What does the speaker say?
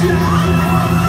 Tchau!